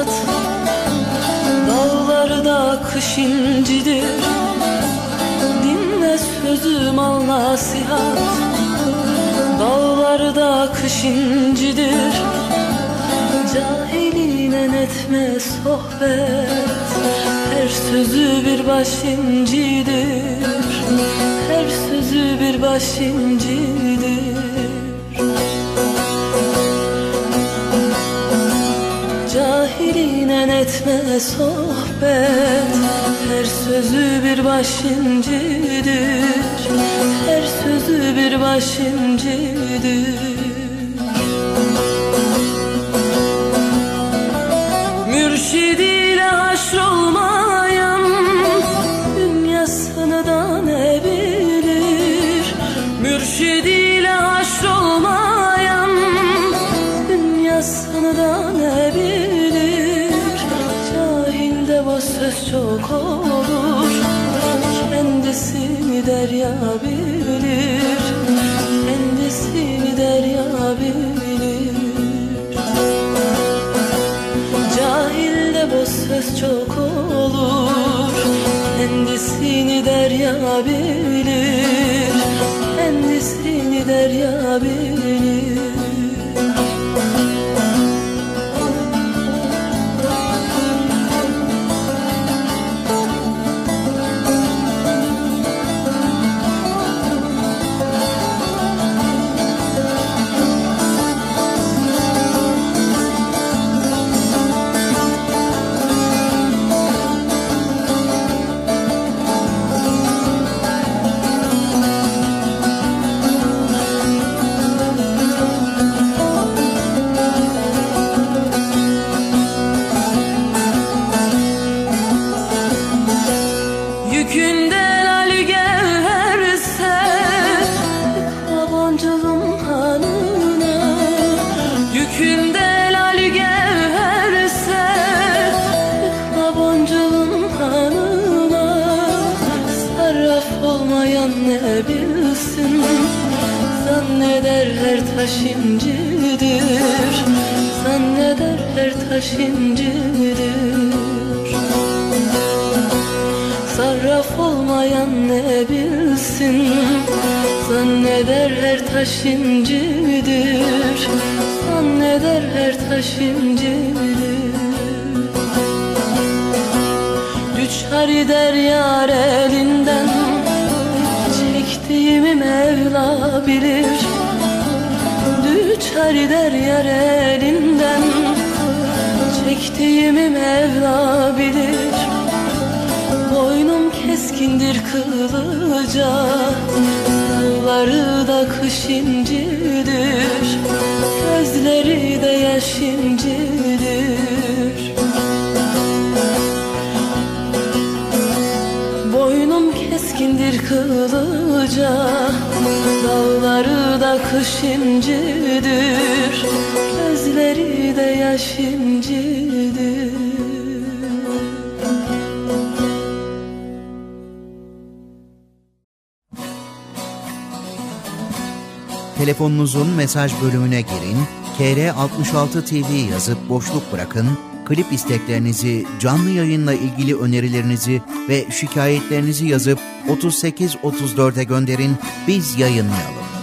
nasihat Dağlarda kış incidir. Dinle sözüm al nasihat Dağlarda kış incidir. Cahiline etme sohbet. Her sözü bir baş incidir. Her sözü bir baş incidir Cahiliyle etme sohbet. Her sözü bir başincidir Her sözü bir başincidir olur. Kendisini derya bilir. Kendisini derya bilir. Cahilde bu söz çok olur. Kendisini derya bilir. Kendisini derya bilir Yükünden Ali gevherse Yabancılım hanına Yükünden Ali gevherse Yabancılım hanına Sarraf olmayan ne bilsin? Zanneder her taş incidir Zanneder her taş incidir Sarraf olmayan ne bilsin? Zanneder her taş incidir. Zanneder her taş incidir. Düçar der yar elinden Çektiğimi Mevla bilir. Düçar der yar elinden Çektiğimi Mevla bilir keskindir kılıca Dağları da kış incidir Gözleri de yaş incidir. Boynum keskindir kılıca Dağları da kış incidir Gözleri de yaş incidir Telefonunuzun mesaj bölümüne girin, KR66 TV yazıp boşluk bırakın, klip isteklerinizi, canlı yayınla ilgili önerilerinizi ve şikayetlerinizi yazıp 3834'e gönderin, biz yayınlayalım.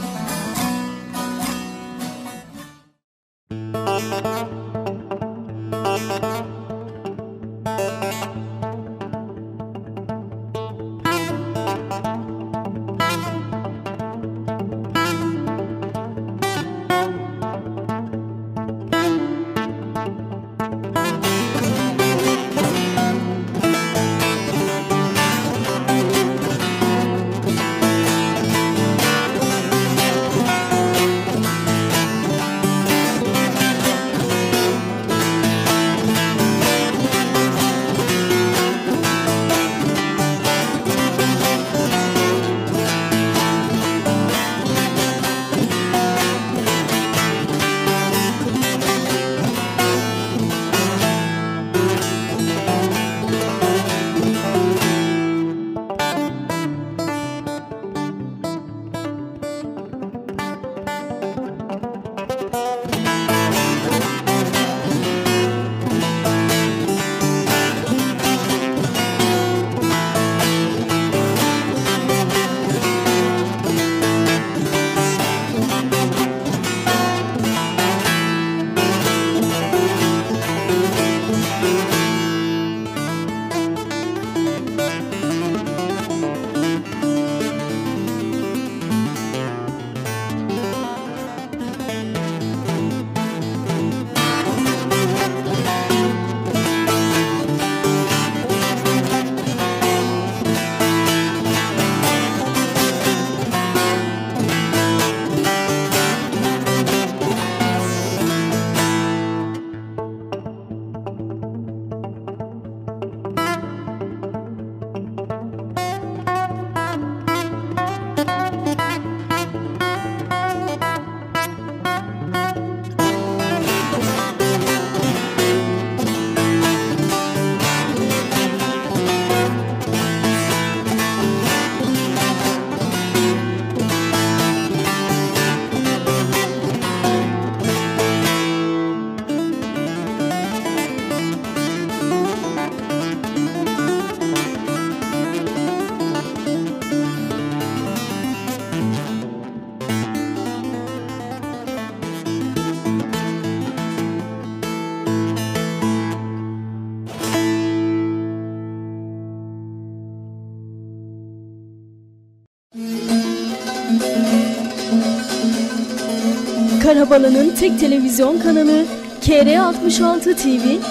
Karabalı'nın tek televizyon kanalı KR66 TV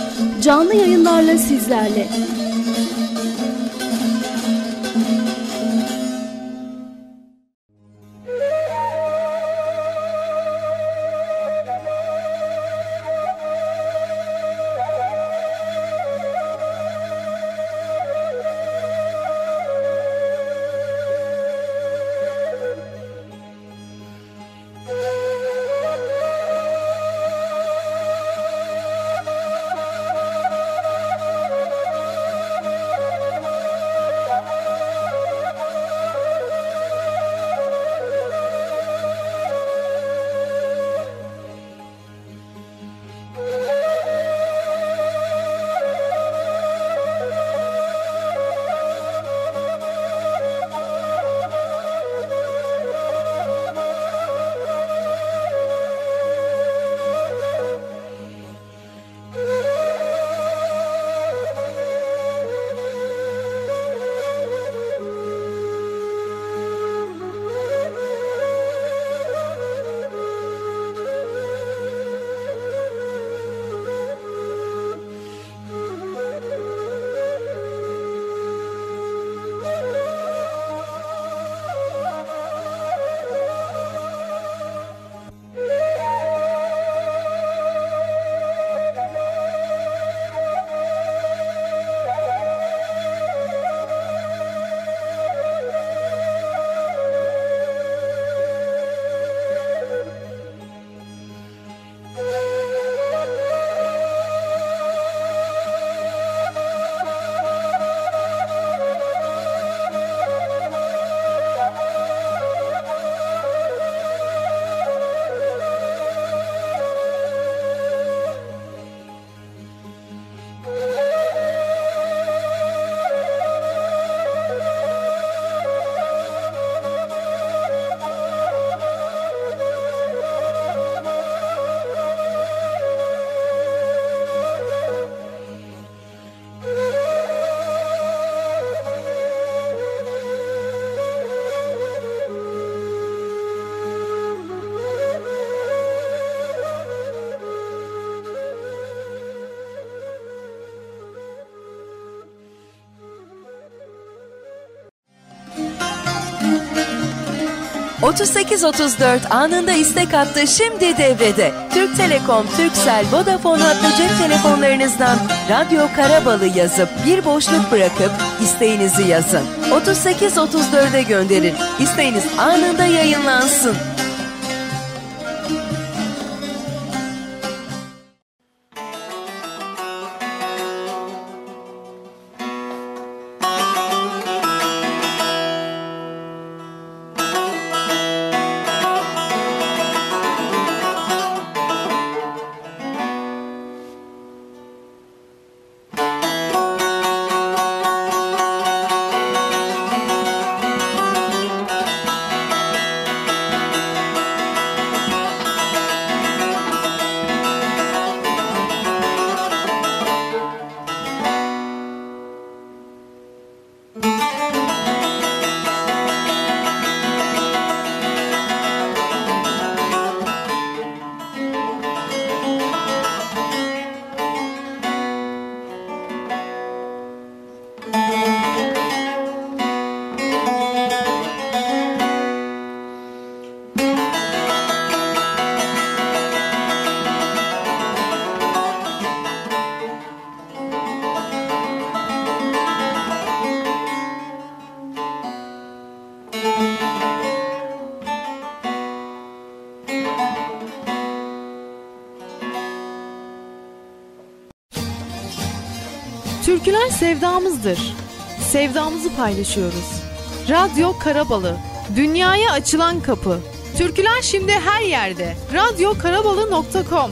canlı yayınlarla sizlerle. ...3834 anında istek hattı şimdi devrede. Türk Telekom, Turkcell, Vodafone hattı cep telefonlarınızdan... ...Radyo Karabalı yazıp bir boşluk bırakıp isteğinizi yazın. 3834'e gönderin. İsteğiniz anında yayınlansın. Sevdamızdır. Sevdamızı paylaşıyoruz. Radyo Karabalı. Dünyaya açılan kapı. Türküler şimdi her yerde. Radyokarabalı.com